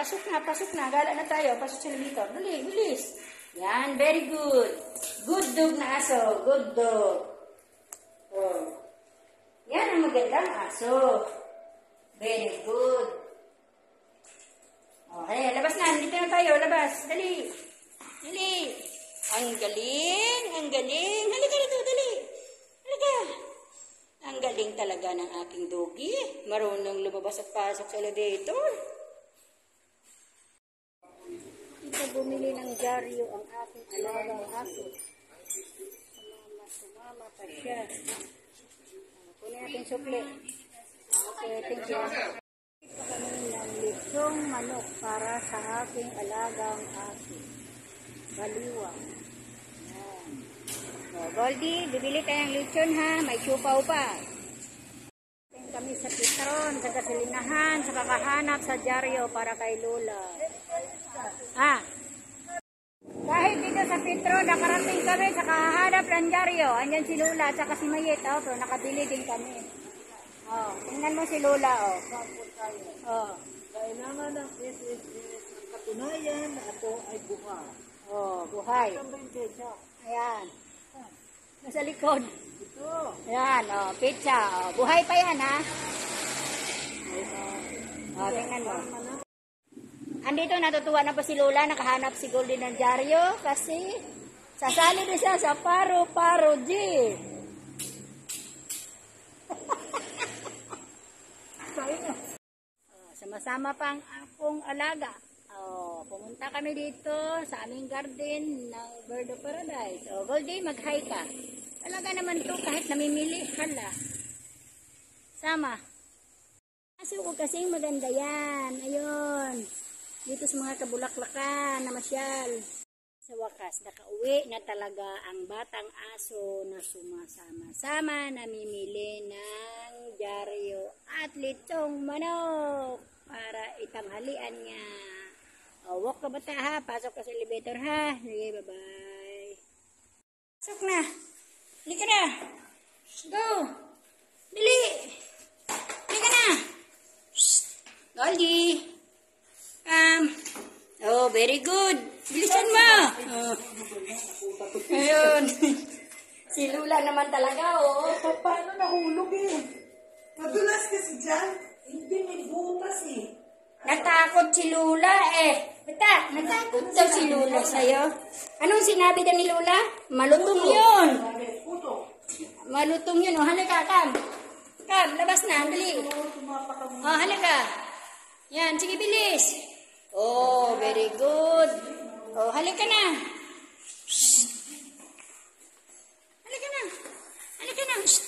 Pasok na, pasok na. Gala na tayo. Pasok sa elevator. Dali, bilis. Yan, very good. Good dog na aso. Good dog. Oh. Yan ang magandang aso. Very good. Okay, labas na. Dito na tayo. Labas. Dali. Dali. Ang galing. Ang galing. Halika dito. Dali. Halika. Ang galing talaga ng aking doggy. Marunong lumabas at pasok sa elevator. Ito bumili ng dyaryo ang aking alagang aso. Sumama, sumama pa siya. Kunin natin sukli. Okay, thank you. Ito kami ng litsong manok para sa aking alagang aso. Baliwa. Yan. O, Goldie, bibili tayong lechon ha. May siupaw pa. Kami sa Petron, sa gasolinahan, sa kakahanap sa dyaryo para kay Lola. Ah. Petro, nakarating kami sa kahanap ng dyaryo. Andyan si Lola at saka si Mayet. Oh, pero nakabili din kami. Oh, tingnan mo si Lola. Oh. Oh. Kailangan ng SSS ang katunayan na ito ay buha. Oh, buhay. Ayan. Nasa likod. Ito. Ayan, oh, pizza. Oh, buhay pa yan, ha? Oh, tingnan mo. Andito, natutuwa na pa si Lola, nakahanap si Golden ng dyaryo kasi sasali na siya sa Paro Paro G. oh, sama-sama pa ang akong alaga. Oh, pumunta kami dito sa aming garden ng Bird of Paradise. Oh, Goldie, mag-hi ka. Talaga naman to kahit namimili. Hala. Sama. Aso ko kasing maganda yan. Ayun. Dito sa mga kabulaklakan na masyal. Sa wakas, nakauwi na talaga ang batang aso na sumasama-sama namimili ng dyaryo at litong manok para itanghalian niya. O, walk ka bata ha. Pasok ka sa elevator ha. Sige, bye-bye. Pasok na. Halika na. Go. Dali. Halika na. Goldie. Um, oh, very good. Bilisan mo. Oh. Ayun. si Lula naman talaga, oh. Paano nahulog eh? Madulas kasi dyan. Hindi, may butas eh. Natakot si Lula, eh. Bata, natakot daw si Lula sa'yo. Anong sinabi daw ni Lula? Malutong yun. Malutong yun, oh. Halika, Kam. Kam, labas na, dali. Ka Oh, halika. Yan, sige, bilis. Oh, very good. Oh, halika na. Halika na. Halika na. Shh,